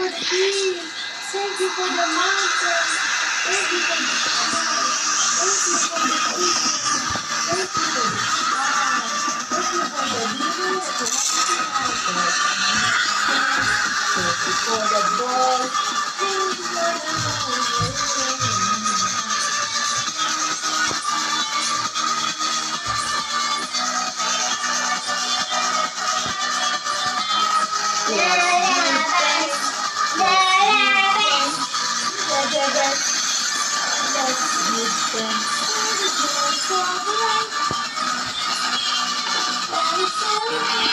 for the peace. Thank you for the mountain. Thank you for the sky. Thank you for the peace. Thank you for the sky. Thank you for the river. Thank Thank you.